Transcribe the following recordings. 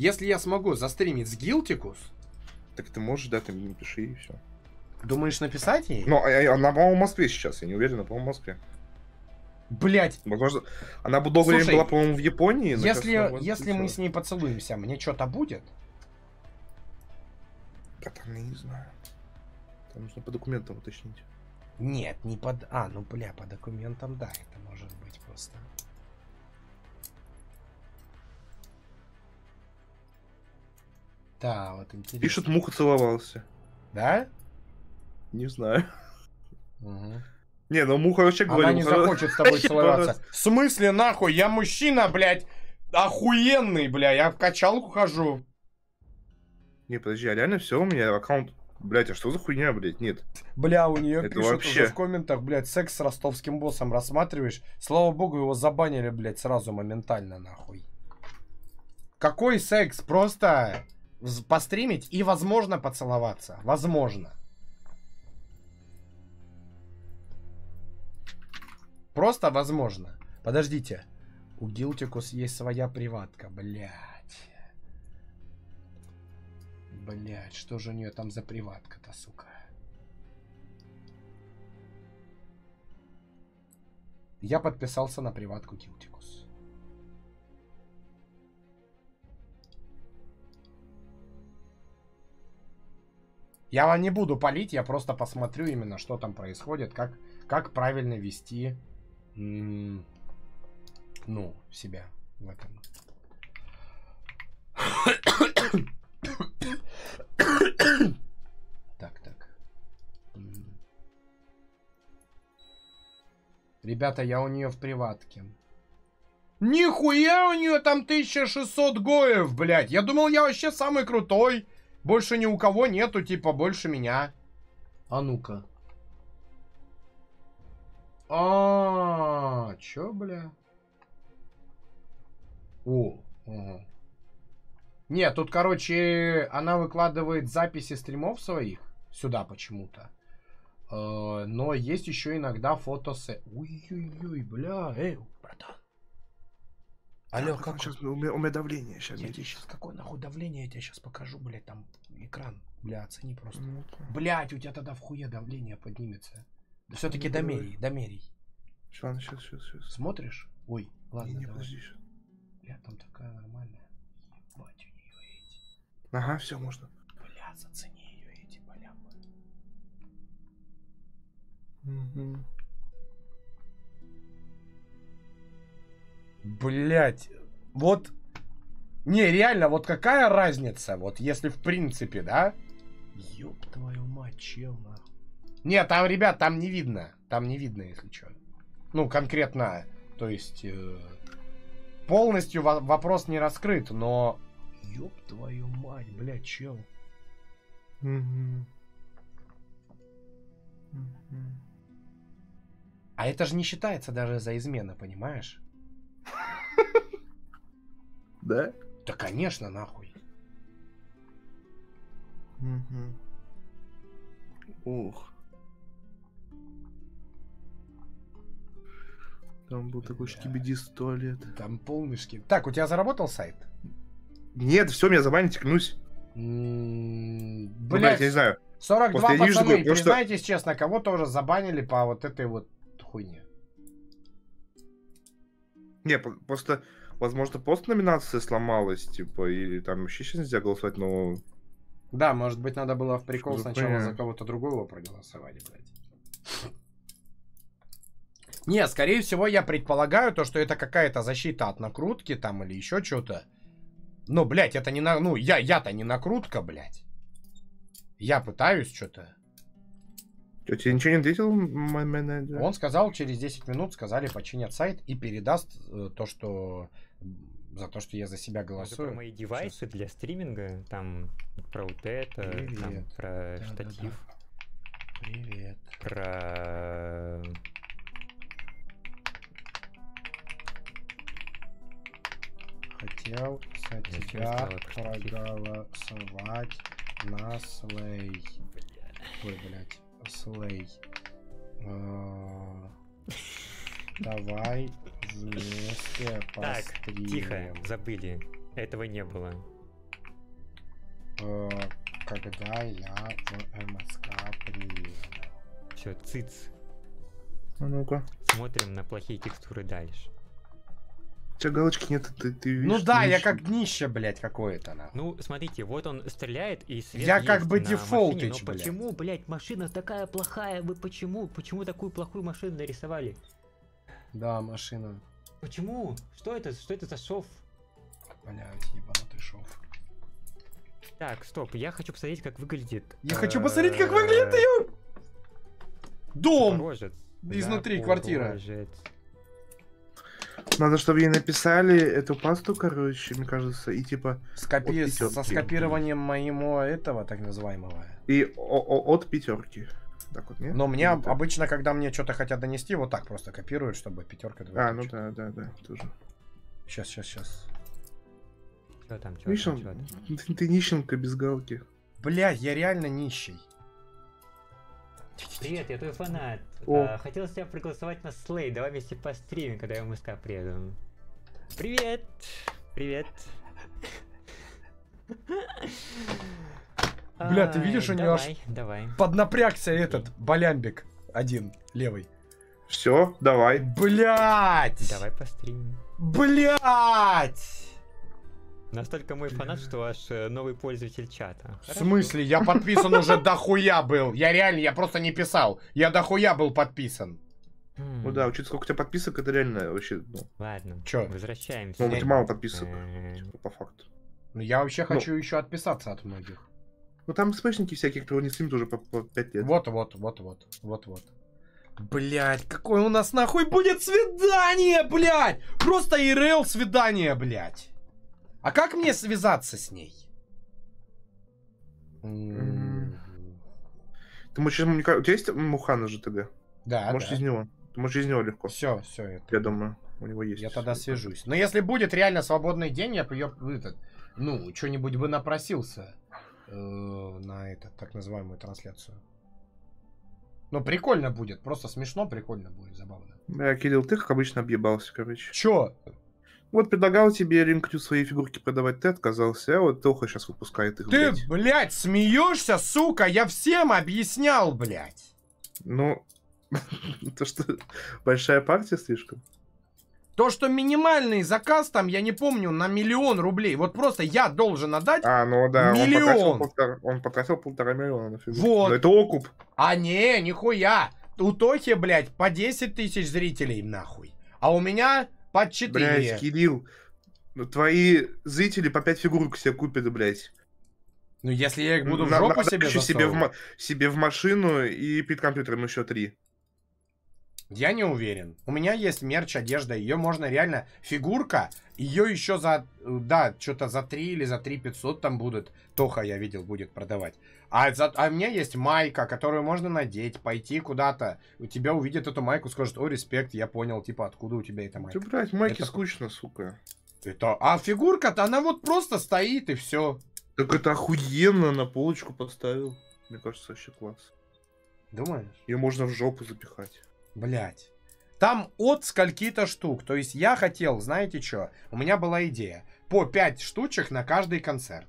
Если я смогу застримить с Гилтикус, Так ты можешь, да, ты мне напиши и все. думаешь написать ей? Ну, она, по-моему, в Москве сейчас, я не уверен, она, по-моему, в Москве. Блять, Возможно, она бы долгое время была, по-моему, в Японии. но если, в если мы с ней поцелуемся, мне что-то будет? Да там я не знаю. Там нужно по документам уточнить. Нет, не под... А, ну бля, по документам, да, это может быть просто. Да, вот интересно. Пишут, муха целовался. Да? Не знаю. Мгм. Не, ну муха вообще Она говорила. не захочет с тобой целоваться. В смысле, нахуй? Я мужчина, блядь, охуенный, бля, я в качалку хожу. Не, подожди, а реально все, у меня аккаунт... Блять, а что за хуйня, блядь? Нет. Бля, у нее Это пишут вообще- уже в комментах, блядь, секс с ростовским боссом рассматриваешь. Слава богу, его забанили, блядь, сразу моментально, нахуй. Какой секс? Просто постримить и, возможно, поцеловаться. Возможно. Просто возможно. Подождите. У Гилтикус есть своя приватка, блядь. Блядь, что же у нее там за приватка-то, сука? Я подписался на приватку Килтикус. Я вам не буду палить, я просто посмотрю именно, что там происходит, как, как правильно вести, ну, себя в этом. Так, так. Ребята, я у нее в приватке. Нихуя у нее там 1600 гоев, блядь. Я думал, я вообще самый крутой. Больше ни у кого нету, типа, больше меня. А ну-ка. А, чё, бля? О, ага. Нет, тут, короче, она выкладывает записи стримов своих сюда почему-то. Э, Но есть еще иногда фото с... Ой-ой-ой, бля, эй. Алло, как... Сейчас, у, меня, у меня давление сейчас. Я тебе сейчас какое нахуй давление, я тебе сейчас покажу, блядь, там экран. Бля, оцени просто. Ну, Блять, у тебя тогда в хуе давление поднимется. Да все-таки Ну, домерий, домерий. Сейчас, сейчас, сейчас, сейчас. Смотришь? Ой, ладно, Не, не, подожди. щас. Бля, там такая нормальная. Ебать, у нее эти. Ага, все, можно. Бля, зацени ее эти балямы. Мгм. Блять, вот... Не, реально, вот какая разница, вот если в принципе, да? Ёб твою мать, чел, нахуй. Не, там, ребят, там не видно. Там не видно, если что. Ну, конкретно, то есть... э, полностью во- вопрос не раскрыт, но... Ёб твою мать, блядь, чел. Мгм. Мгм. А это же не считается даже за измены, понимаешь? Да? Да, конечно, нахуй. Мгм. Ух. Там был такой Бля. шкибидис туалет. Там полный шкив. Так, у тебя заработал сайт? Нет, все, меня забанить, клянусь. М, Ну, блядь, я не Блять, знаю. 42 Просто я не вижу пацаны, такого, потому что- признайтесь честно, кого тоже забанили по вот этой вот хуйне. Не, просто, возможно, пост номинация сломалась, типа, или там вообще сейчас нельзя голосовать, но... Да, может быть, надо было в прикол Что сначала хуйня? за кого-то другого проголосовать, блядь. Не, скорее всего, я предполагаю то, что это какая-то защита от накрутки там или еще что-то. Но, блядь, это не на... Ну, я, я-то не накрутка, блядь. Я пытаюсь что-то. Чё, тебе ничего не ответил мой менеджер? Он сказал, через 10 минут сказали, починят сайт и передаст э, то, что... За то, что я за себя Это про голосую. мои девайсы для стриминга, там про вот это, там про Да-да-да. штатив, Привет. про... Хотел за тебя проголосовать на слей. Ой, блядь, слей. Давай вместе Так, постримим. тихо, забыли. Этого не было. Э, когда я в МСК приеду. Все, циц. А ну-ка. Смотрим на плохие текстуры дальше. У тебя галочки нет, ты, ты видишь. Ну ты да, я видишь. как днище, блядь, какое-то, нахуй. Ну, смотрите, вот он стреляет и свет Я как бы на дефолтыч, машине, но блядь. почему, блядь, машина такая плохая? Вы почему? Почему такую плохую машину нарисовали? Да, машина. Почему? Что это? Что это за шов? Блядь, ебанутый шов. Так, стоп, я хочу посмотреть, как выглядит. Я хочу посмотреть, как выглядит э, ее дом. Запорожец. Изнутри квартира. Надо, чтобы ей написали эту пасту, короче, мне кажется, и типа... Скопи... Со скопированием моего этого, так называемого. И о- о- от пятерки. Так вот, нет? Но мне Или об- так? обычно, когда мне что-то хотят донести, вот так просто копируют, чтобы пятерка. А, ну да, да, да, тоже. Сейчас, сейчас, сейчас. Чё там, чё Видишь, там, там? ты, ты нищенка без галки. Блядь, я реально нищий. Привет, я твой фанат. О. А, хотел тебя пригласовать на слей. Давай вместе постримим, когда я в МСК приеду. Привет! Привет! Бля, ты видишь, у него аж- Давай. Поднапрягся этот балямбик один, левый. Все, давай. Блять! Давай постримим. Блять! Настолько мой фанат, что аж э, новый пользователь чата. В смысле? Я подписан уже дохуя был. Я реально, я просто не писал. Я дохуя был подписан. Ну да, учитывая, сколько у тебя подписок, это реально вообще, ну, Ладно. Чё? Возвращаемся. ну, у тебя мало подписок, Э, по факту. Ну я вообще Ну. хочу еще отписаться от многих. Ну там спешники всякие, которые не стримят уже по, по 5 лет. Вот, вот, вот, вот, вот, вот. Блять, какое у нас нахуй будет свидание, блять! Просто ИРЛ свидание, блять. А как мне связаться с ней? Ты можешь, у тебя есть Мухана же ТГ? Да, Можешь из него. Ты можешь из него легко. Все, все, это. Я думаю, у него есть. Я тогда свяжусь. Но если будет реально свободный день, я бы ее, этот, ну, что-нибудь бы напросился э, на это, так называемую трансляцию. Ну, прикольно будет, просто смешно, прикольно будет, забавно. Да, Кирилл, ты как обычно объебался, короче. Чё? Вот предлагал тебе ринкню свои фигурки продавать, ты отказался, а вот Тоха сейчас выпускает их, Ты, блядь. блядь, смеешься, сука? Я всем объяснял, блядь. Ну, то, что большая партия слишком. То, что минимальный заказ там, я не помню, на миллион рублей. Вот просто я должен отдать. А, ну да, он Миллион. потратил, полтора, он потратил полтора миллиона на фигурки. Вот. Но это окуп. А не, нихуя. У Тохи, блядь, по 10 тысяч зрителей, нахуй. А у меня по 4. Блядь, Кирилл, ну, твои зрители по 5 фигурок себе купят, блядь. Ну, если я их буду в На- жопу надо себе себе в, себе в машину и перед компьютером еще три. Я не уверен. У меня есть мерч, одежда. Ее можно реально... Фигурка, ее еще за... э, Да, что-то за 3 или за 3 500 там будут. Тоха, я видел, будет продавать. А, за... а у меня есть майка, которую можно надеть, пойти куда-то. У тебя увидят эту майку, скажут, о, респект, я понял, типа, откуда у тебя эта Ты, майка. блядь, майки Это- скучно, сука. Это... А фигурка-то, она вот просто стоит и все. Так это охуенно на полочку поставил. Мне кажется, вообще класс. Думаешь? Ее можно в жопу запихать. Блять. Там от скольки-то штук. То есть я хотел, знаете что? У меня была идея. По 5 штучек на каждый концерт.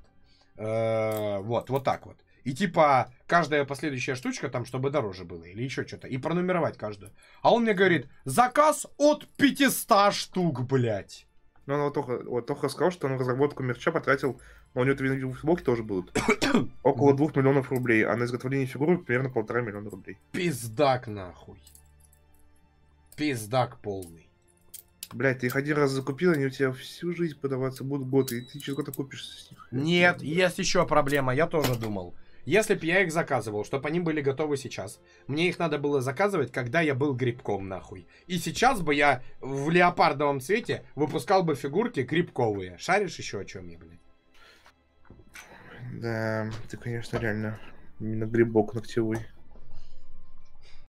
Э, Вот, вот так вот. И типа каждая последующая штучка там, чтобы дороже было. Или еще что-то. И пронумеровать каждую. А он мне говорит, заказ от 500 штук, блять. Ну, ну, вот Тоха, вот Тоха сказал, что он разработку мерча потратил, но у него видимо, футболки тоже будут, около двух миллионов рублей, а на изготовление фигурок примерно полтора миллиона рублей. Пиздак нахуй. Пиздак полный. Блять, ты их один раз закупил, они у тебя всю жизнь продаваться будут год, и ты через год окупишься с них. Нет, есть еще проблема, я тоже думал. Если бы я их заказывал, чтобы они были готовы сейчас, мне их надо было заказывать, когда я был грибком, нахуй. И сейчас бы я в леопардовом цвете выпускал бы фигурки грибковые. Шаришь еще о чем я, блядь? Да, ты, конечно, реально именно грибок ногтевой.